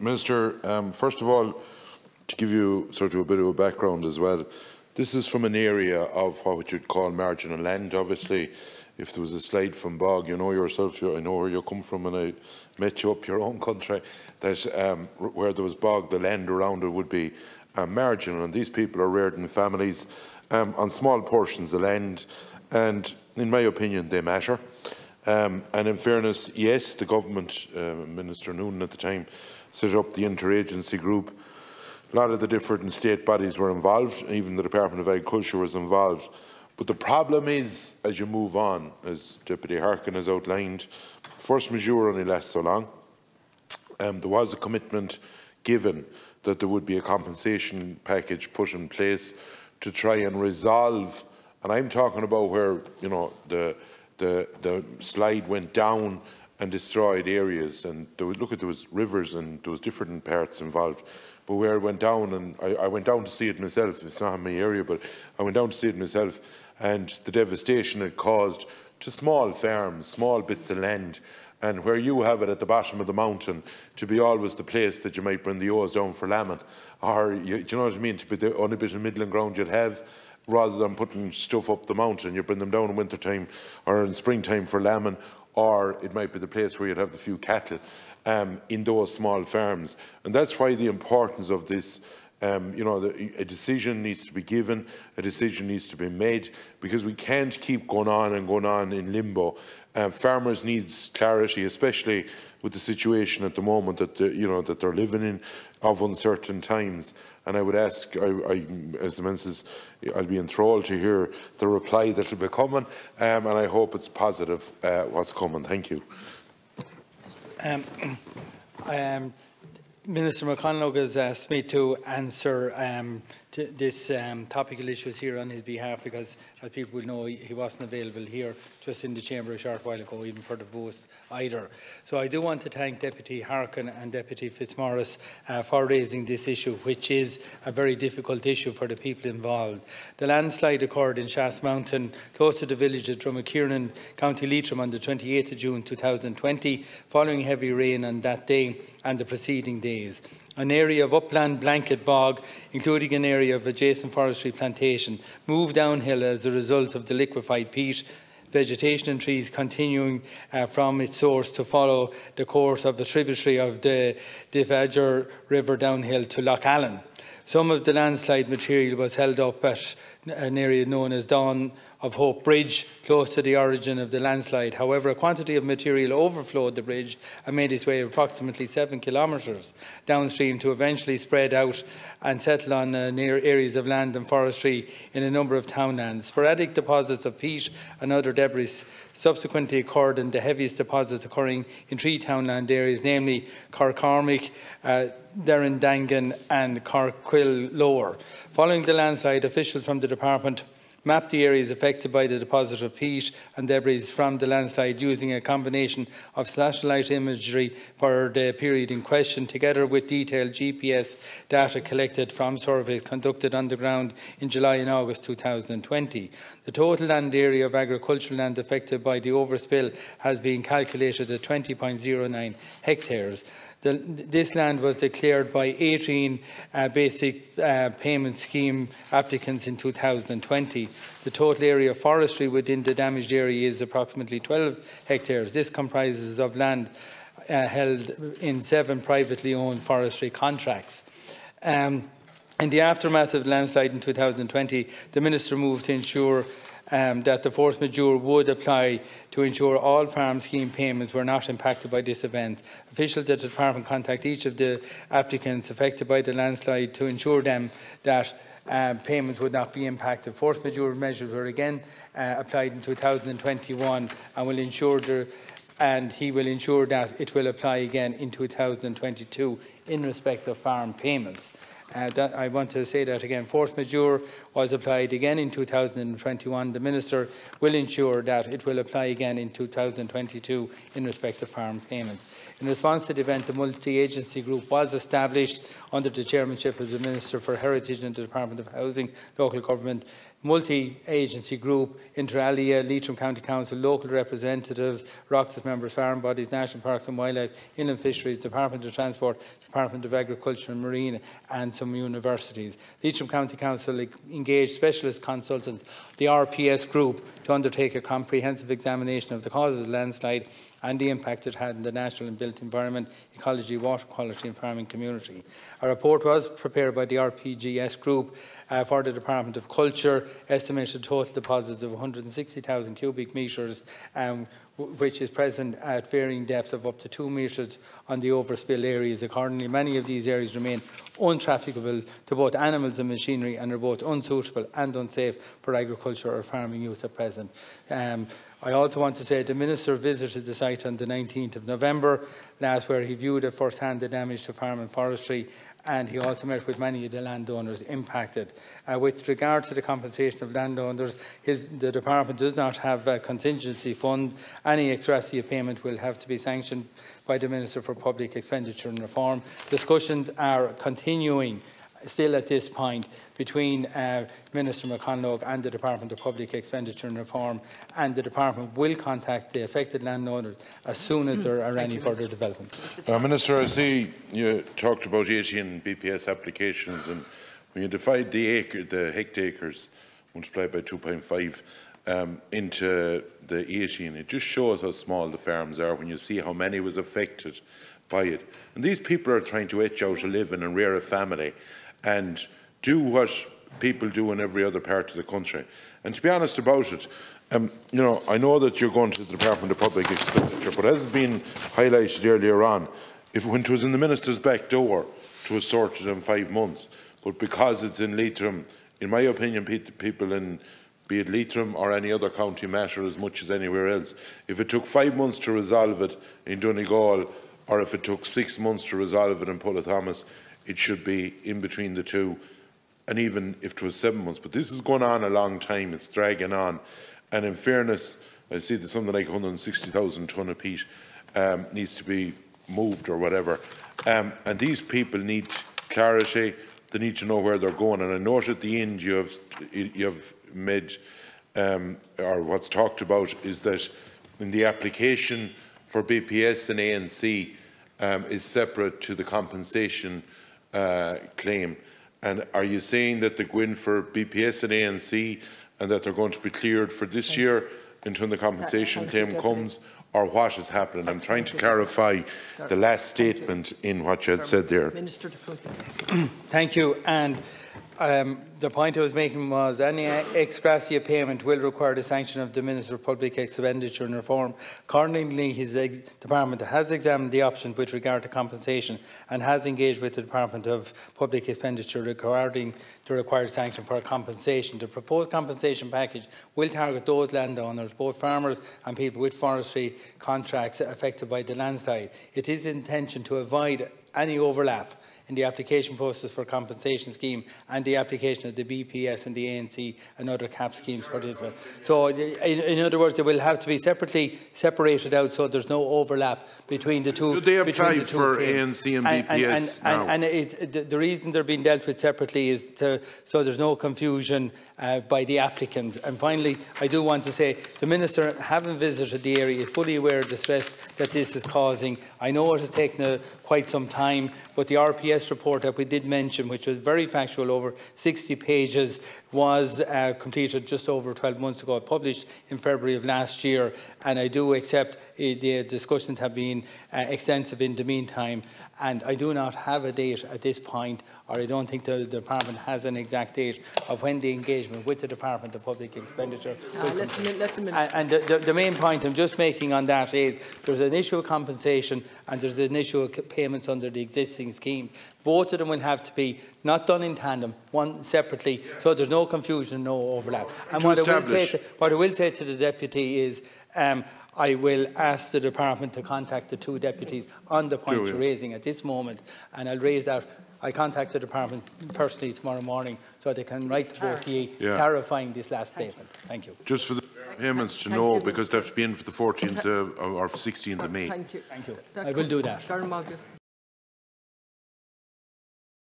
Minister, um, first of all, to give you sort of a bit of a background as well, this is from an area of what you'd call marginal land. Obviously, if there was a slide from bog, you know yourself, you, I know where you come from and I met you up your own country, that um, where there was bog, the land around it would be uh, marginal. And these people are reared in families um, on small portions of land. And in my opinion, they matter. Um, and in fairness, yes, the government, uh, Minister Noonan at the time, set up the interagency group. A lot of the different state bodies were involved, even the Department of Agriculture was involved. But the problem is, as you move on, as Deputy Harkin has outlined, force majeure only lasts so long. Um, there was a commitment given that there would be a compensation package put in place to try and resolve, and I'm talking about where, you know, the, the, the slide went down and destroyed areas, and there was, look at there was rivers and there was different parts involved. But where it went down, and I, I went down to see it myself, it's not in my area, but I went down to see it myself, and the devastation it caused to small farms, small bits of land, and where you have it at the bottom of the mountain to be always the place that you might bring the O's down for lambing, or you, do you know what I mean, to be the only bit of midland ground you'd have, rather than putting stuff up the mountain, you bring them down in winter time or in springtime for lambing, or it might be the place where you'd have the few cattle um, in those small farms. And that's why the importance of this um, you know, the, a decision needs to be given, a decision needs to be made, because we can't keep going on and going on in limbo. Uh, farmers need clarity, especially with the situation at the moment that the, you know that they're living in of uncertain times. And I would ask, I, I, as the minister I'll be enthralled to hear the reply that will be coming, um, and I hope it's positive uh, what's coming. Thank you. Um, um, Minister McConalogue has asked me to answer um, this um, topical issues here on his behalf because, as people will know, he wasn't available here just in the chamber a short while ago, even for the votes either. So I do want to thank Deputy Harkin and Deputy Fitzmaurice uh, for raising this issue, which is a very difficult issue for the people involved. The landslide occurred in Shass Mountain, close to the village of Drummond County Leitrim, on the 28th of June 2020, following heavy rain on that day and the preceding days an area of upland blanket bog, including an area of adjacent forestry plantation, moved downhill as a result of the liquefied peat vegetation and trees continuing uh, from its source to follow the course of the tributary of the Diffagher River downhill to Lough Allen. Some of the landslide material was held up at an area known as Dawn of Hope Bridge, close to the origin of the landslide. However, a quantity of material overflowed the bridge and made its way approximately seven kilometres downstream to eventually spread out and settle on uh, near areas of land and forestry in a number of townlands. Sporadic deposits of peat and other debris subsequently occurred and the heaviest deposits occurring in three townland areas, namely Corcormick, uh, Derrendangan and Corquill Lower. Following the landslide, officials from the department mapped the areas affected by the deposit of peat and debris from the landslide using a combination of satellite imagery for the period in question, together with detailed GPS data collected from surveys conducted on the ground in July and August 2020. The total land area of agricultural land affected by the overspill has been calculated at 20.09 hectares. The, this land was declared by 18 uh, basic uh, payment scheme applicants in 2020. The total area of forestry within the damaged area is approximately 12 hectares. This comprises of land uh, held in seven privately owned forestry contracts. Um, in the aftermath of the landslide in 2020, the Minister moved to ensure um, that the force majeure would apply to ensure all farm scheme payments were not impacted by this event. Officials at the department contact each of the applicants affected by the landslide to ensure them that uh, payments would not be impacted. Force majeure measures were again uh, applied in 2021 and will ensure the and he will ensure that it will apply again in 2022 in respect of farm payments. Uh, that, I want to say that again. Force majeure was applied again in 2021. The Minister will ensure that it will apply again in 2022 in respect of farm payments. In response to the event, the multi-agency group was established under the chairmanship of the Minister for Heritage and the Department of Housing, Local Government, multi-agency group, inter alia, Leitrim County Council, local representatives, Oireachtas members, farm bodies, National Parks and Wildlife, Inland Fisheries, Department of Transport, Department of Agriculture and Marine, and some universities. Leitrim County Council engaged specialist consultants, the RPS group, to undertake a comprehensive examination of the causes of the landslide and the impact it had on the natural and built environment, ecology, water quality and farming community. A report was prepared by the RPS group uh, for the Department of Culture, estimated total deposits of 160,000 cubic metres, um, which is present at varying depths of up to two metres on the overspill areas. Accordingly, many of these areas remain untrafficable to both animals and machinery and are both unsuitable and unsafe for agriculture or farming use at present. Um, I also want to say the Minister visited the site on the 19th of November last where he viewed at first hand the damage to farm and forestry and he also met with many of the landowners impacted. Uh, with regard to the compensation of landowners, his, the department does not have a contingency fund. Any ex payment will have to be sanctioned by the Minister for Public Expenditure and Reform. Discussions are continuing still at this point between uh, Minister McConalogue and the Department of Public Expenditure and Reform and the Department will contact the affected landowners as soon as there are any further developments. Uh, Minister, I see you talked about 18 BPS applications and when you divide the, acre, the hectares multiplied by 2.5 um, into the 18, it just shows how small the farms are when you see how many was affected by it. And these people are trying to etch out a living and rear a family and do what people do in every other part of the country. And to be honest about it, um, you know, I know that you're going to the Department of Public Expenditure, but as has been highlighted earlier on, if when it was in the Minister's back door, it was sorted in five months. But because it's in Leitrim, in my opinion, people in be it Leitrim or any other county matter as much as anywhere else. If it took five months to resolve it in Donegal, or if it took six months to resolve it in Thomas, it should be in between the two, and even if it was seven months. But this is going on a long time, it's dragging on. And in fairness, I see that something like 160,000 tonne of peat um, needs to be moved or whatever. Um, and these people need clarity, they need to know where they're going. And I note at the end you have, you have made, um, or what's talked about, is that in the application for BPS and ANC um, is separate to the compensation uh, claim. And are you saying that they go in for BPS and ANC and that they're going to be cleared for this year until the compensation claim comes? Or what is happening? I'm trying to clarify the last statement in what you had said there. Minister Thank you. And um, the point I was making was any ex gratia payment will require the sanction of the Minister of Public Expenditure and Reform. Accordingly, his department has examined the options with regard to compensation and has engaged with the Department of Public Expenditure regarding the required sanction for compensation. The proposed compensation package will target those landowners, both farmers and people with forestry contracts affected by the landslide. It is intention to avoid any overlap in the application process for compensation scheme and the application of the BPS and the ANC and other CAP schemes for participants. So in, in, other words, they will have to be separately separated out so there's no overlap between the two. Do they apply the for teams. ANC and BPS and, and, and, and it, the, the, reason they're being dealt with separately is to, so there's no confusion uh, by the applicants. And finally, I do want to say the Minister, having visited the area, is fully aware of the stress that this is causing. I know it has taken a, quite some time, but the RPS report that we did mention, which was very factual, over 60 pages, was uh, completed just over 12 months ago, published in February of last year. And I do accept uh, the discussions have been uh, extensive in the meantime. And I do not have a date at this point, or I don't think the, the department has an exact date of when the engagement with the Department of Public Expenditure. Uh, let the, let the and, and the, the, the main point I'm just making on that is there's an issue of compensation and there's an issue of payments under the existing scheme. Both of them will have to be not done in tandem, one separately, so there's no confusion, and no overlap. And what I, will say to, what I will say to the deputy is, um, I will ask the department to contact the two deputies on the point you're raising at this moment, and I'll raise that. I contact the department personally tomorrow morning so they can write to both you yeah. clarifying this last statement. Thank you. Just for the payments to Thank know, because they have to be in for the 14th of, or 16th of May. Thank you. Thank you. I will do that.